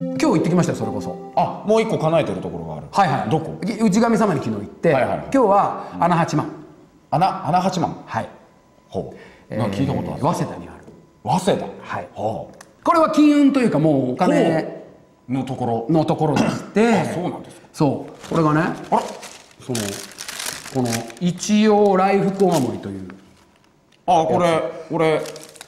今日行ってきましたよそれこそ。あもう一個叶えてるところがある。はいはい。どこ？内神様に昨日行って、はいはいはい。今日は穴八幡。穴穴八幡？はい。ほう。なんか聞いたことある。えー早稲田にある。早稲田？はい。ほこれは金運というかもうお金う。のところ。のところでして。あそうなんですか。そう。これがねあら。そのこの一応来福お守りという。あこれ俺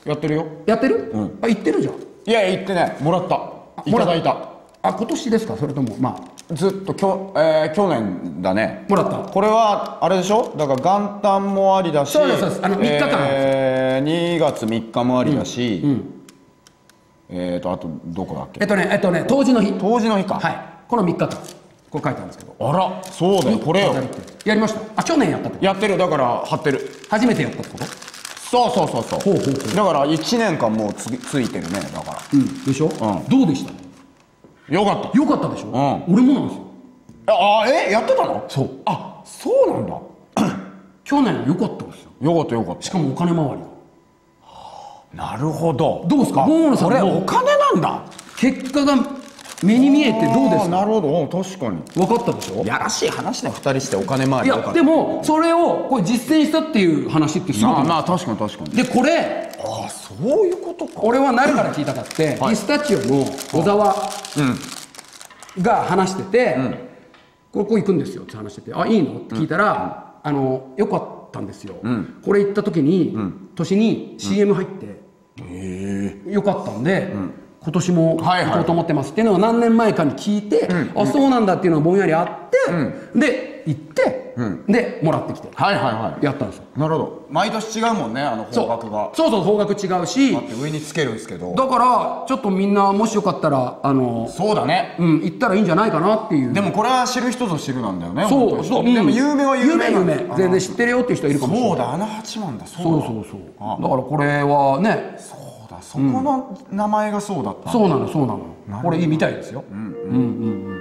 やってるよ。やってる、うん。あ行ってるじゃん。いや言ってねもらったいただいた。あ今年ですか？それともまあずっときょ、えー去年だね。もらった。これはあれでしょ？だから元旦もありだしそうですそうです。あの三日間えー、2月3日もありだし、えーとあとどこだっけ？えっとねえっとね冬至の日。冬至の日か、はい。この3日間。これ書いてあるんですけど。あらそうだよ。これよやりました。あ去年やったってやってる。だから貼ってる。初めてやったってこと？そうそうそうそう。ほうほうほう。だから1年間もうつついてるねだから。うんでしょ、ん。どうでした？よかった。よかったでしょ、ん。俺もなんですよ。ああえやってたの？そう。あそうなんだ。去年よかったんですよ。よかったよかっしかもお金回り。なるほど。どうですか？あ大野さんこれお金なんだ。結果が目に見えてどうですあーなかるほど。うん確かに。分かったでしょ？やらしい話だよ2人して。お金回いりよかったやでもそれをこれ実践したっていう話ってすごくまあまあ確かに確かに。でこれああそういうことか。俺は誰から聞いたかって、はい。ピスタチオの小沢うん。が話してて、ここ行くんですよって話してて「あいいの?」って聞いたら「あのよかったんですよ、これ行った時に、年に CM 入って、よかったんで、今年も行こうと思ってますっていうのが何年前かに聞いて、あそうなんだっていうのがぼんやりあって、で行って、でもらってきて。はいはいはやったんですよ。いなるほど。毎年違うもんねあの方角が。そうそう方角違うし。上につけるんですけど。だからちょっとみんなもしよかったらあのそうだね。うん行ったらいいんじゃないかなっていう。でもこれは知る人ぞ知るなんだよねそうそう、でも有名は有名有名全然知ってるよっていう人いるかもしれない。そうだ穴八幡だ。そうだ。そうそうそう。だからこれはねそう。だそこの名前がそうだったそうなのそうなの。これいいみたいですよ。うんうんうん